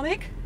Annick? Zit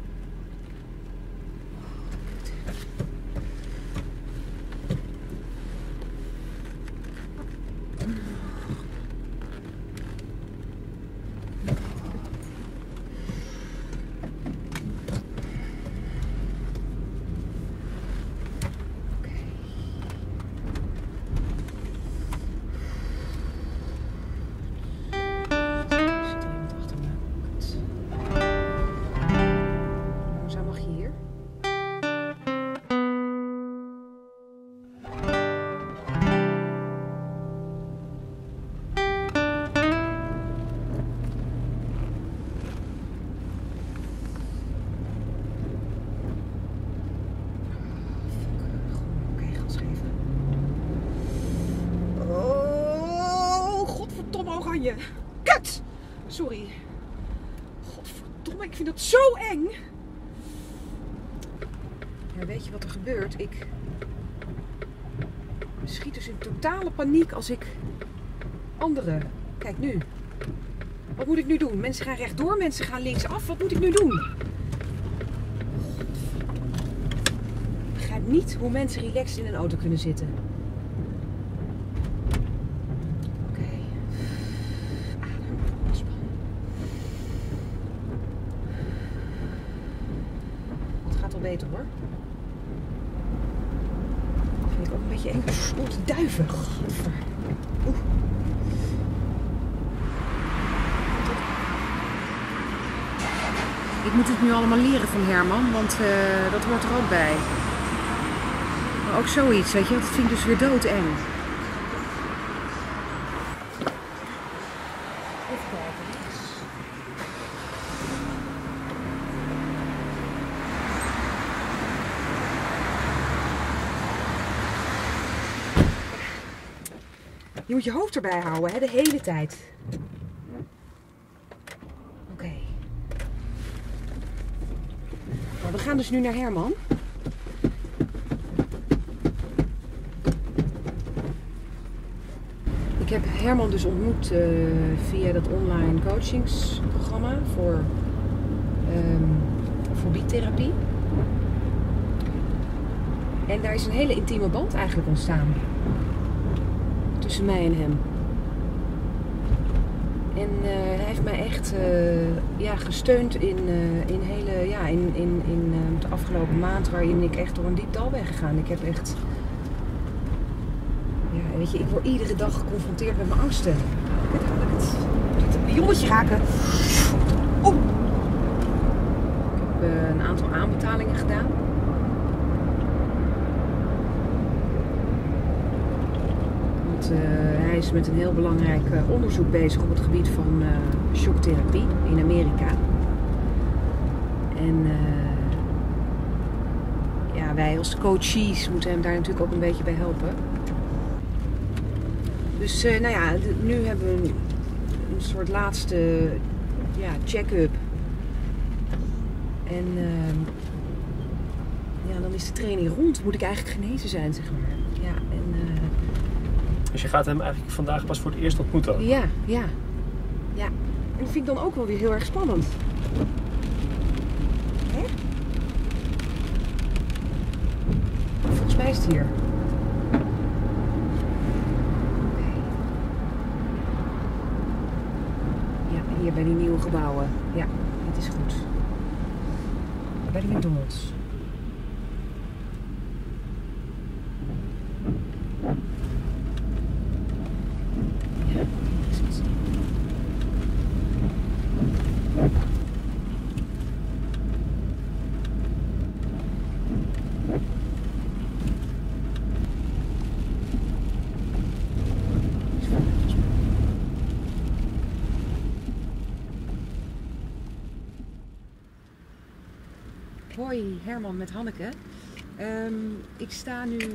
Sorry. Godverdomme, ik vind dat zo eng. Ja, weet je wat er gebeurt? Ik schiet dus in totale paniek als ik anderen... Kijk nu. Wat moet ik nu doen? Mensen gaan rechtdoor, mensen gaan linksaf. Wat moet ik nu doen? Ik begrijp niet hoe mensen relaxed in een auto kunnen zitten. Oké. Adem. Ontspan. Het gaat al beter hoor. Dat vind ik ook een beetje eng. Oeh, die duiven. Oeh. Ik moet het nu allemaal leren van Herman, want eh, dat hoort er ook bij. Maar ook zoiets, weet je, dat vind ik dus weer doodeng. Je moet je hoofd erbij houden, hè, de hele tijd. Oké. Nou, we gaan dus nu naar Herman. Ik heb Herman dus ontmoet eh, via dat online coachingsprogramma voor ehm fobietherapie. En daar is een hele intieme band eigenlijk ontstaan. Tussen mij en hem. En eh, hij heeft mij echt eh, ja, gesteund in, eh, in, hele, ja, in, in, in de afgelopen maand waarin ik echt door een diep dal ben gegaan. Ik heb echt... Ja, weet je, ik word iedere dag geconfronteerd met mijn angsten. Het, het pionnetje raken. Ik heb een aantal aanbetalingen gedaan. Eh, hij is met een heel belangrijk eh, onderzoek bezig op het gebied van eh, shocktherapie in Amerika. En ja, wij als coaches moeten hem daar natuurlijk ook een beetje bij helpen. Dus nou ja, nu hebben we een, een soort laatste ja, check-up. En ehm, ja, dan is de training rond. Moet ik eigenlijk genezen zijn, zeg maar. Ja, en... Dus je gaat hem eigenlijk vandaag pas voor het eerst ontmoeten. ja, ja. Ja. En dat vind ik dan ook wel weer heel erg spannend. Hè? Volgens mij is het hier. Ja, hier bij die nieuwe gebouwen. Ja, het is goed. Bij de McDonald's. Ja, hier is het. Is vanuit volgens mij. Hoi, Herman met Hanneke. Ehm, ik sta nu eh,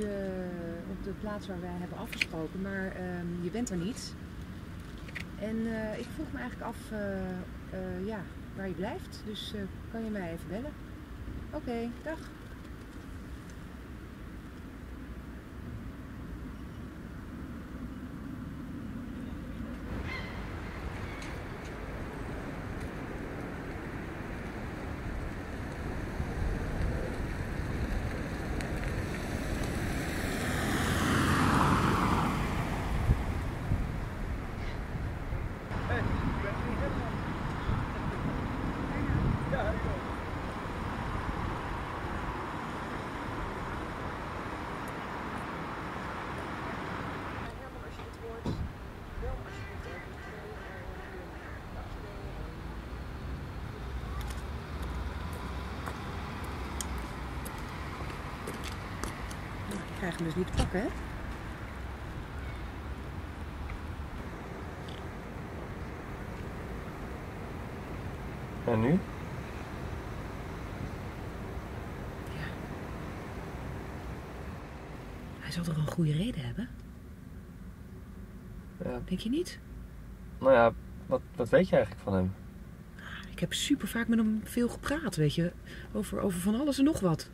op de plaats waar wij hebben afgesproken, maar ehm, je bent er niet. En eh, ik vroeg me eigenlijk af eh, eh, ja, waar je blijft. Dus kan je mij even bellen? Oké, dag. Krijg hem dus niet te pakken, hè? En nu? Hij zal toch wel een goede reden hebben? Ja. Denk je niet? Nou ja, wat, wat weet je eigenlijk van hem? Ik heb super vaak met hem veel gepraat, weet je. Over, over van alles en nog wat.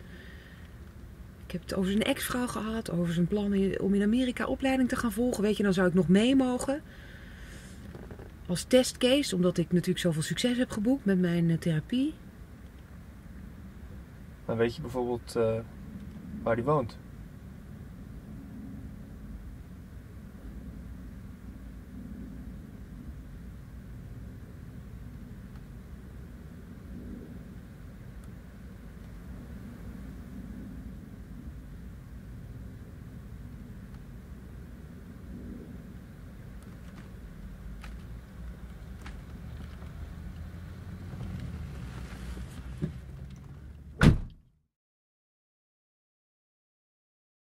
Ik heb het over zijn ex-vrouw gehad, over zijn plannen om in Amerika opleiding te gaan volgen. Weet je, dan zou ik nog mee mogen. Als testcase, omdat ik natuurlijk zoveel succes heb geboekt met mijn eh, therapie. Maar weet je bijvoorbeeld eh, waar hij woont?